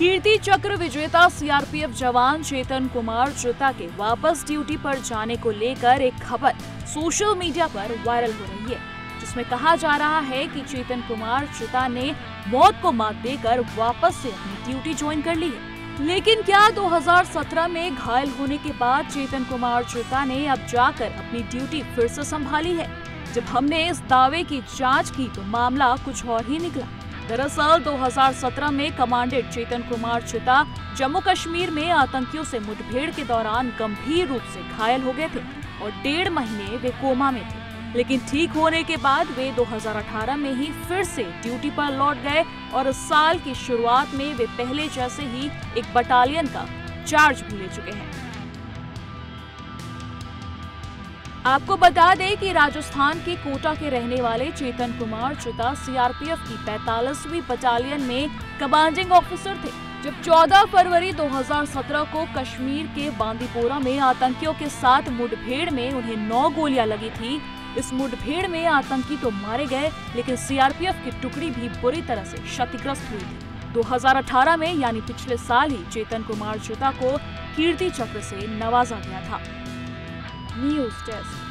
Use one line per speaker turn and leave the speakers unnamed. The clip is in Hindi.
कीर्ति चक्र विजेता सीआरपीएफ जवान चेतन कुमार चिता के वापस ड्यूटी पर जाने को लेकर एक खबर सोशल मीडिया पर वायरल हो रही है, जिसमें कहा जा रहा है कि चेतन कुमार चिता ने मौत को मात देकर वापस से अपनी ड्यूटी ज्वाइन कर ली है। लेकिन क्या 2017 में घायल होने के बाद चेतन कुमार चिता ने अब जाकर अपनी ड्यूटी फिर से संभाली है? जब हमने इस दावे की जाँच की तो मामला कुछ और ही निकला। दरअसल 2017 में कमांडेंट चेतन कुमार चिता जम्मू कश्मीर में आतंकियों से मुठभेड़ के दौरान गंभीर रूप से घायल हो गए थे और डेढ़ महीने वे कोमा में थे। लेकिन ठीक होने के बाद वे 2018 में ही फिर से ड्यूटी पर लौट गए और इस साल की शुरुआत में वे पहले जैसे ही एक बटालियन का चार्ज भी ले चुके हैं। आपको बता दें कि राजस्थान के कोटा के रहने वाले चेतन कुमार चिता सीआरपीएफ की 45वीं बटालियन में कमांडिंग ऑफिसर थे, जब 14 फरवरी 2017 को कश्मीर के बांदीपोरा में आतंकियों के साथ मुठभेड़ में उन्हें नौ गोलियाँ लगी थी। इस मुठभेड़ में आतंकी तो मारे गए, लेकिन सीआरपीएफ की टुकड़ी भी बुरी तरह से क्षतिग्रस्त हुई थी। 2018 में, यानी पिछले साल ही, चेतन कुमार चिता को कीर्ति चक्र से नवाजा गया था। News Desk.